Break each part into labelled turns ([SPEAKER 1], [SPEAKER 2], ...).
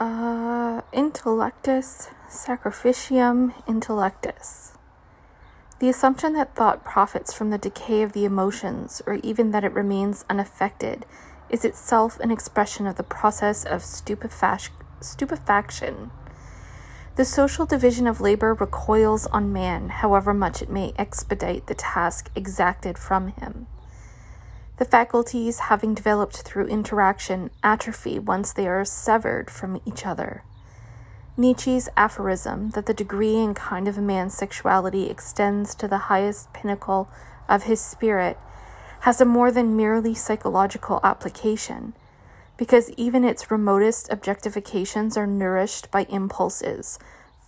[SPEAKER 1] Uh, intellectus sacrificium intellectus. The assumption that thought profits from the decay of the emotions, or even that it remains unaffected, is itself an expression of the process of stupefaction. The social division of labor recoils on man, however much it may expedite the task exacted from him. The faculties, having developed through interaction, atrophy once they are severed from each other. Nietzsche's aphorism that the degree and kind of a man's sexuality extends to the highest pinnacle of his spirit has a more than merely psychological application because even its remotest objectifications are nourished by impulses.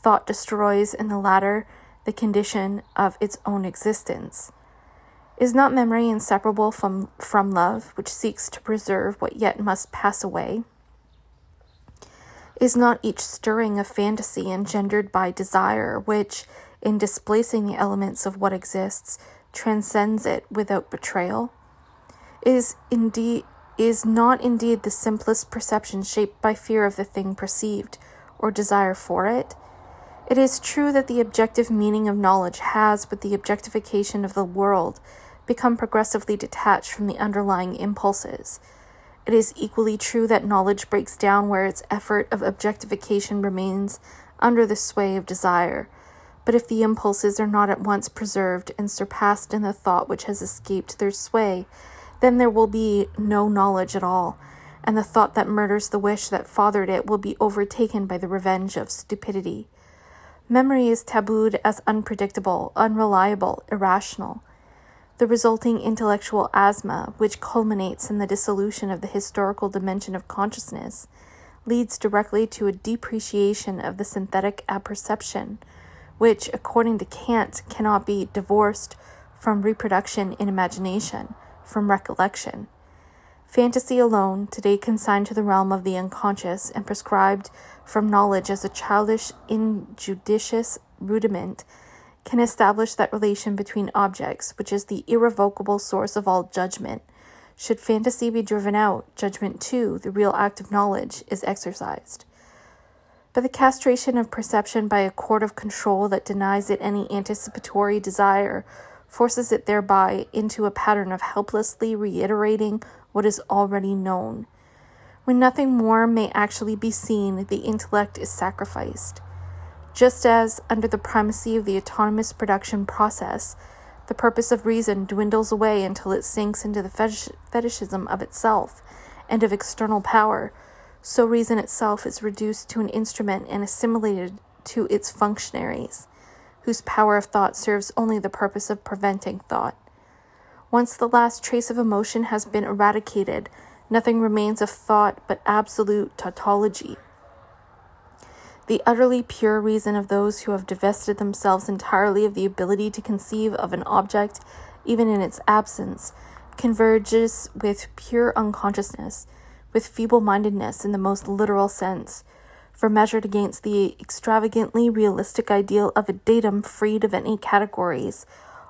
[SPEAKER 1] Thought destroys in the latter the condition of its own existence. Is not memory inseparable from, from love, which seeks to preserve what yet must pass away? Is not each stirring of fantasy engendered by desire, which, in displacing the elements of what exists, transcends it without betrayal? Is indeed is not indeed the simplest perception shaped by fear of the thing perceived, or desire for it? It is true that the objective meaning of knowledge has, with the objectification of the world, become progressively detached from the underlying impulses. It is equally true that knowledge breaks down where its effort of objectification remains under the sway of desire. But if the impulses are not at once preserved and surpassed in the thought which has escaped their sway, then there will be no knowledge at all, and the thought that murders the wish that fathered it will be overtaken by the revenge of stupidity. Memory is tabooed as unpredictable, unreliable, irrational. The resulting intellectual asthma, which culminates in the dissolution of the historical dimension of consciousness, leads directly to a depreciation of the synthetic apperception, which, according to Kant, cannot be divorced from reproduction in imagination from recollection. Fantasy alone, today consigned to the realm of the unconscious and prescribed from knowledge as a childish, injudicious rudiment, can establish that relation between objects, which is the irrevocable source of all judgment. Should fantasy be driven out, judgment too, the real act of knowledge, is exercised. But the castration of perception by a court of control that denies it any anticipatory desire forces it thereby into a pattern of helplessly reiterating what is already known. When nothing more may actually be seen, the intellect is sacrificed. Just as, under the primacy of the autonomous production process, the purpose of reason dwindles away until it sinks into the fetish- fetishism of itself and of external power, so reason itself is reduced to an instrument and assimilated to its functionaries whose power of thought serves only the purpose of preventing thought. Once the last trace of emotion has been eradicated, nothing remains of thought but absolute tautology. The utterly pure reason of those who have divested themselves entirely of the ability to conceive of an object, even in its absence, converges with pure unconsciousness, with feeble mindedness in the most literal sense for measured against the extravagantly realistic ideal of a datum freed of any categories,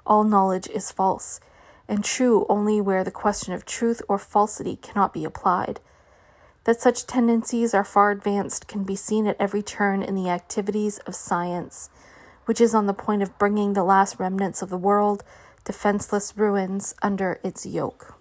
[SPEAKER 1] all knowledge is false, and true only where the question of truth or falsity cannot be applied. That such tendencies are far advanced can be seen at every turn in the activities of science, which is on the point of bringing the last remnants of the world, defenseless ruins, under its yoke.